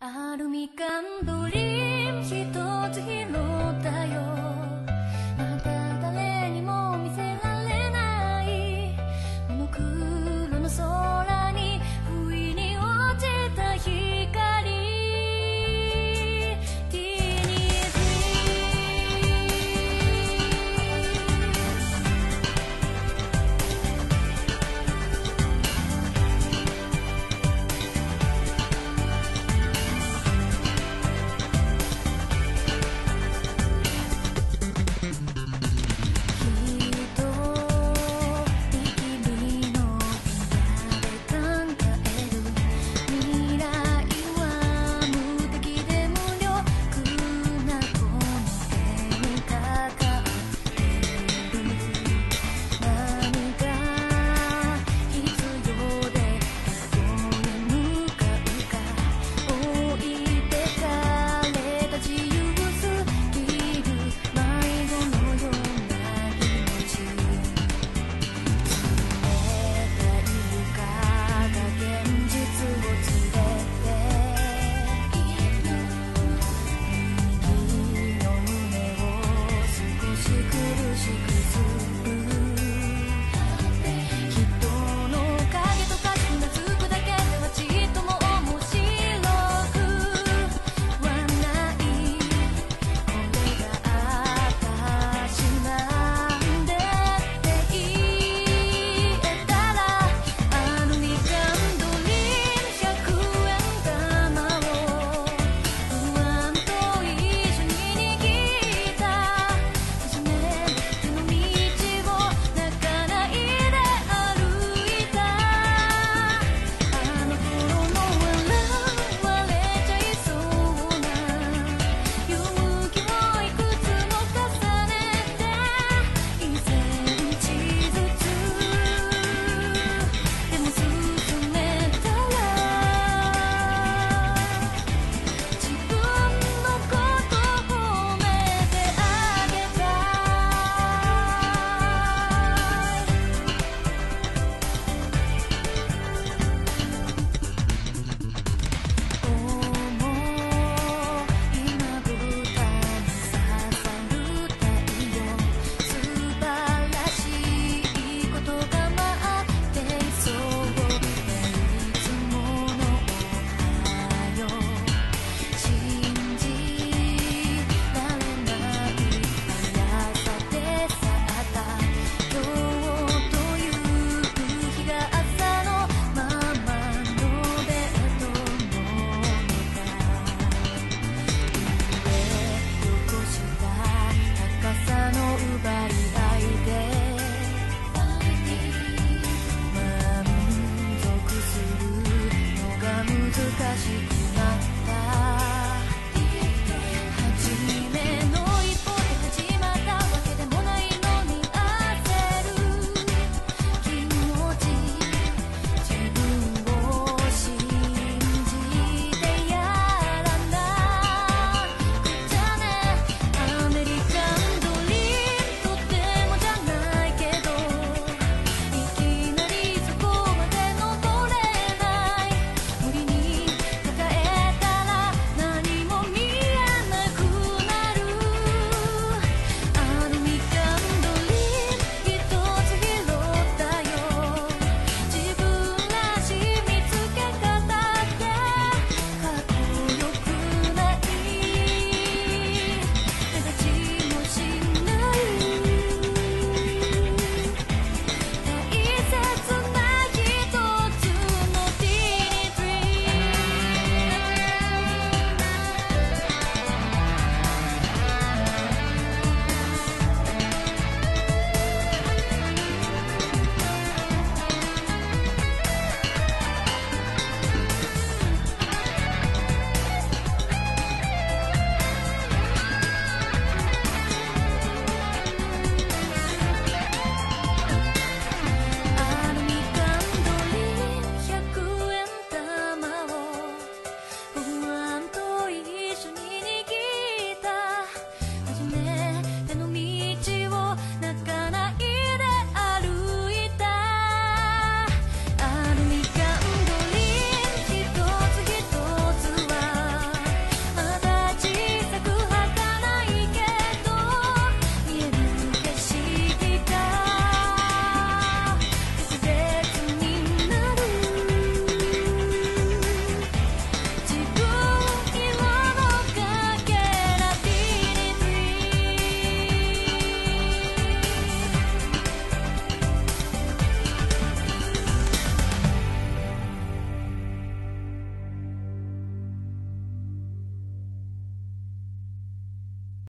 アルミ缶ドリーム一つ拾ったよ。また